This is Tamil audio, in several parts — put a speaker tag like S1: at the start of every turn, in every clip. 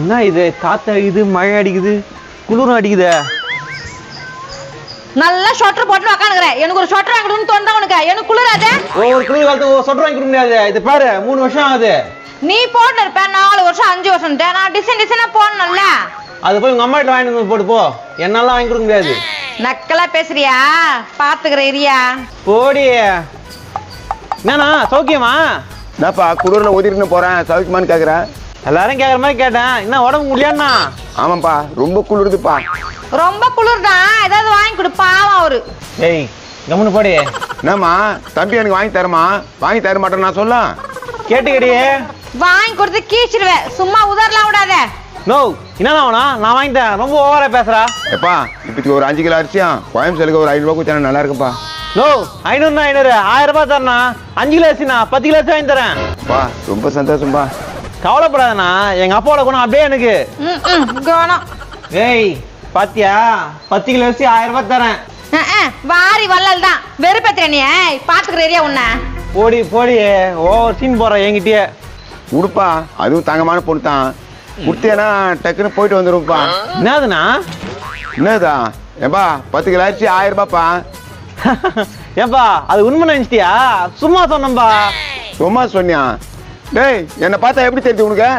S1: என்ன இது? காத்து அடிக்குது மழை அடிக்குது குளிரும் அடிக்குதே.
S2: நல்லா ஷொட்டர் போட்டு உக்காந்துக்கிறேன். எனக்கு ஒரு ஷொட்டர் வாங்கணும்னு தோணுதா உனக்கு? எனக்கு குளிராதே
S1: ஒரு குளிர் காலத்துக்கு ஒரு சொட்டர் வாங்கி கொடுக்க முடியாது. இது பாரு மூணு வருஷம் ஆகுது.
S2: நீ போட்டு இருப்ப நாலு வருஷம் அஞ்சு வருஷம். நான் டிசைன் டிசைனா போடணும்ல.
S1: அது போய் உங்க அம்மா கிட்ட வாங்கிட்டு வந்து போட்டு போ. என்னால வாங்கி கொடுக்க முடியாது.
S2: நக்கலா பேசுறியா? பாத்துக்கிற இரியா
S1: போடி. என்னண்ணா சௌக்கியமா?
S3: என்னப்பா குளிரில் ஒதிரின்னு போகிறேன் சௌக்கியமான்னு கேட்குறேன்
S1: எல்லாரும் கேக்குற மாதிரி கேட்டேன். என்ன உடம்பு முடியாதுண்ணா
S3: ஆமாப்பா ரொம்ப குளிருதுப்பா.
S2: ரொம்ப குளிர்தான் ஏதாவது வாங்கி கொடு பாவம் அவரு.
S1: ஏய் கம்முன்னு போடி.
S3: என்னம்மா தம்பி எனக்கு வாங்கி தரமா? வாங்கி தர மாட்டேன் நான் சொல்ல?
S1: கேட்டுக்கடியே
S2: வாங்கி கொடுத்து கீச்சிடுவேன் சும்மா உதறலாம் விடாத.
S1: நோ என்னண்ணா வேணும் நான் வாங்கி தரேன். ரொம்ப ஓவரா பேசுறா.
S3: எப்பா இப்போதைக்கு ஒரு அஞ்சு கிலோ அரிசியும் கோயம்புத்தூருக்கு ஒரு ஐநூறுபா கொடுத்தா நல்லா இருக்குப்பா?
S1: நோ ஐநூறுண்ணா ஐநூறு. ஆயிரம் ரூபாய் தரேண்ணா அஞ்சு கிலோ அரிசிண்ணா பத்து கிலோ அரிசி வாங்கி தரேன்.
S3: பா ரொம்ப சந்தோஷம்பா.
S1: கவலைப்படாதண்ணா. எங்க அப்பாவோட குணம் அப்படியே எனக்கு.
S2: ம், ம், கவனம்
S1: ஏய் பாத்தியா? பத்து கிலோ அரிசி ஆயிரம் ரூபாய் தரேன்.
S2: வாரி வள்ளல் தான். வெறுப்பேத்துற நீ பாத்துக்கிற ஏரியா உன்ன.
S1: போடி போடி. ஓ சீன் போடுற என்கிட்டயே.
S3: உடுப்பா அதுவும் தங்கமான பொண்ணு தான் கொடுத்தேன்னா டக்குன்னு போயிட்டு வந்துருப்பா
S1: என்னதுண்ணா?
S3: என்னதா ஏப்பா பத்து கிலோ அரிசி ஆயிரம் ரூபாய்ப்பா.
S1: ஏப்பா அது உண்மை நினைச்சிட்டியா? சும்மா சொன்னம்பா
S3: சும்மா சொன்னியா? டேய் என்னை பார்த்தா எப்படி தெரியுது உனக்கு?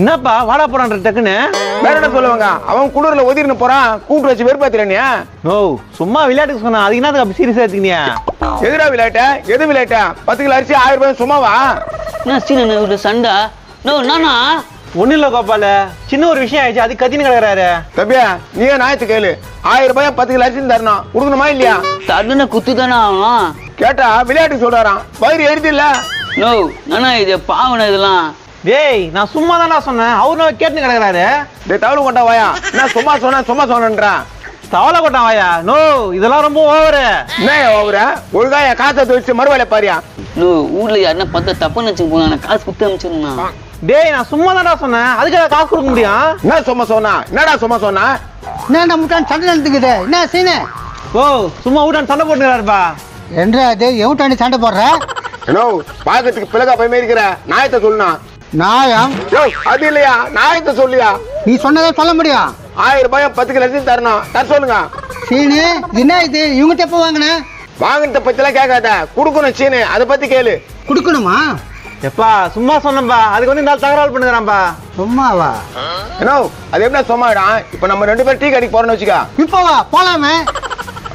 S1: என்னப்பா வாடா போடான்ற டக்குன்னு.
S3: வேற என்ன சொல்லுவாங்க? அவன் குளிரில் ஒதிரின்னு போறான் கூப்பிட்டு வச்சு வெறுப்பாத்துறனியா
S1: ஓ சும்மா விளையாட்டுக்கு சொன்னா அதுக்கு என்னதுக்கு அப்படி சீரியஸா எடுத்துக்கினியா?
S3: எதுடா விளையாட்ட? எது விளையாட்ட? பத்து கிலோ அரிசி ஆயிரம் ரூபாய் சும்மாவா?
S4: என்ன சீன ஒரு சண்டை? நோ நானா?
S1: ஒண்ணும் இல்ல கோபால. சின்ன ஒரு விஷயம் ஆயிடுச்சு அது கத்தின்னு கிடக்குறாரு.
S3: தம்பியா நீயே நாயத்து கேளு. ஆயிரம் ரூபாய் பத்து கிலோ அரிசி தரணும். கொடுக்கணுமா இல்லையா?
S4: தடுன குத்து தானே ஆகணும்.
S3: கேட்டா விளையாட்டு சொல்றாராம். வயிறு எரிது இல்ல
S4: நோ நானா இது பாவனை இதெல்லாம்.
S1: டேய் நான் சும்மா தானே சொன்னேன். அவரு நான் கேட்டுன்னு கிடக்குறாரு.
S3: டேய் தவளை கொண்டா வாயா? நான் சும்மா சொன்னேன் சும்மா சொன்னேன்றான்
S1: தவளை கொட்டான் வாயா? நோ இதெல்லாம் ரொம்ப ஓவரு
S3: என்ன அவர ஒழுங்கா என் காசை வச்சு மறுவேலை பாரியா?
S4: நோ ஊர்ல யாருன்னா பார்த்தா தப்புன்னு வச்சுக்க போனா காசு குத்து அமைச்சிருந்தான்
S1: டேய் நான் சும்மா தானடா சொன்னேன். அதுக்கு காசு கொடுக்க முடியும்?
S3: என்ன சும்மா சொன்னா? என்னடா சும்மா சொன்னா?
S5: என்னடா முட்டான் சண்டை நடந்துக்குது? என்ன சீனு?
S1: ஓ சும்மா வீட்டான் சண்டை போட்டுக்கிறாருப்பா
S5: என்றா அது எவட்டாண்டி சண்டை போடுற?
S3: என்னோ பாக்கிறதுக்கு பிளகா போய் இருக்கிற நாயத்தை சொல்லுனா
S5: நாயம்
S3: யோ அது இல்லையா? நாயத்தை சொல்லியா?
S5: நீ சொன்னதை சொல்ல முடியும்.
S3: ஆயிரம் ரூபாய் பத்து கிலோ அரிசி தரணும். தர சொல்லுங்க.
S5: சீனு என்ன இது? இவங்கிட்ட எப்போ வாங்கின?
S3: வாங்கினத பத்திலாம் கேட்காத. கொடுக்கணும் சீனு. அதை பத்தி கேளு.
S5: கொடுக்கணுமா?
S1: எப்பா சும்மா சொன்னேன்பா. அதுக்கு வந்து இந்த தகராறு பண்ணுறான்பா
S5: சும்மாவா?
S3: என்னோ அது எப்படி சும்மாடா இப்ப நம்ம ரெண்டு பேரும் டீ கடைக்கு போறோம்னு வச்சுக்கா.
S5: இப்போ வா போலாமே.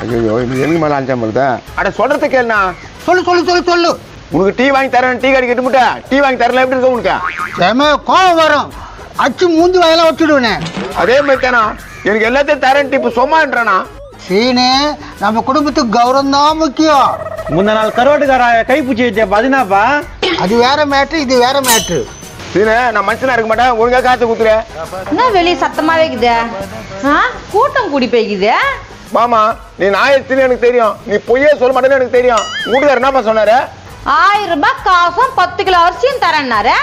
S3: ஐயோ இது எனக்கு மேல அஞ்சாம அட சொல்றது கேளுண்ணா.
S5: சொல்லு சொல்லு சொல்லு சொல்லு.
S3: உனக்கு டீ வாங்கி தரேன் டீ கடைக்கு எட்டு முட்டை டீ வாங்கி தரல எப்படி இருக்க உனக்கு?
S5: செம கோவம் வரும். அச்சு மூஞ்சி வாயில வச்சுடுவேனே
S3: அதே மாதிரி தானா? எனக்கு எல்லாத்தையும் தரேன் இப்ப சும்மான்றானா?
S5: சீனு நம்ம குடும்பத்துக்கு கௌரவம் தான் முக்கியம்.
S1: முந்த நாள் கருவாட்டுக்கார கைப்பூச்சி வச்சப்பா அது என்னப்பா
S5: அது வேற மேட்ரு இது வேற மேட்ரு
S3: சீனு நான் மனுஷனா இருக்க மாட்டேன். ஒழுங்கா காசு குத்துறேன்
S2: என்ன வெளியே சத்தமா வைக்குது? ஆ? கூட்டம் கூடி போய்க்குது?
S3: மாமா நீ நாயத்தின்னு எனக்கு தெரியும். நீ பொய்யே சொல்ல மாட்டேன்னு எனக்கு தெரியும். வீட்டுக்காரர் என்னப்பா சொன்னாரு?
S2: ஆயிரம் ரூபாய் காசும் பத்து கிலோ அரிசியும் தரேன்னாரு.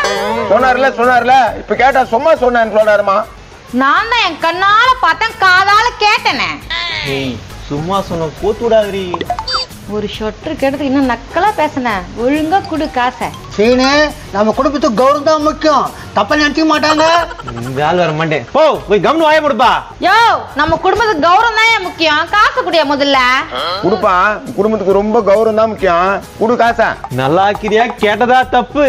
S3: சொன்னார்ல சொன்னார்ல. இப்ப கேட்டா சும்மா சொன்னேன்னு சொல்றாருமா
S2: நான் தான் என் கண்ணால பார்த்தேன் காதால கேட்டேனே.
S1: ஏய் சும்மா சொன்ன கோத்து விடாதீ
S2: ஒரு ஷொட்டர் கேட்டதுக்கு இன்னும் நக்கலா பேசினேன் ஒழுங்கா குடு காசை.
S5: சீனு நம்ம குடும்பத்துக்கு கௌரவம் தான் முக்கியம். தப்பா நினைச்சிக்க மாட்டாங்க.
S1: ஆள் வர மாட்டேன். போ போய் கம்னு வாய போடுப்பா
S2: யோ நம்ம குடும்பத்துக்கு கௌரவம் தான் முக்கியம்? காசு குடியா முதல்ல?
S3: கொடுப்பா குடும்பத்துக்கு ரொம்ப கௌரவம் தான் முக்கியம். குடு காசா.
S1: நல்லா ஆக்கிறியா கேட்டதா தப்பு?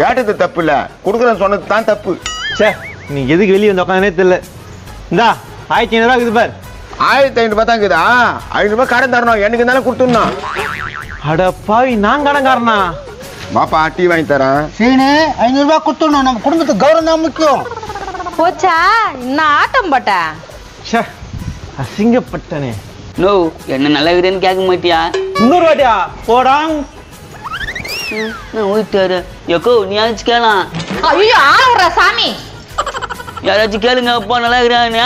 S3: கேட்டது தப்பு இல்ல. குடுக்குறேன் சொன்னது தான் தப்பு.
S1: சே நீ எதுக்கு வெளியே வந்து உட்காந்தே தெரியல. இந்தா ஆயிரத்தி ஐநூறுவா இருக்குது பார்.
S3: ஆயிரத்தி ஐநூறு ரூபாய் தான் இருக்குதா ஐநூறு ரூபாய் கடன் தரணும். எனக்கு இருந்தாலும் கொடுத்துடணும்.
S1: அட பாவி நான் கடன்காரனா?
S3: பாப்பா டீ வாங்கி தரேன்.
S5: சீனு ஐநூறு ரூபாய் கொடுத்துடணும். நம்ம குடும்பத்துக்கு கௌரவம் தான் முக்கியம்.
S2: போச்சா? இன்னும் ஆட்டம் போட்ட?
S1: ச்சே அசிங்கப்பட்டனே.
S4: நோ என்ன நல்லா இருக்குதுன்னு கேட்க மாட்டியா?
S1: இன்னொரு வாட்டியா? போடா.
S4: நான் ஊத்தாரு எக்கோ நீ யாராச்சும் கேளாம்.
S2: ஐயோ ஆள் விடுற சாமி.
S4: யாராச்சும் கேளுங்க அப்பா நல்லா இருக்கிறாங்க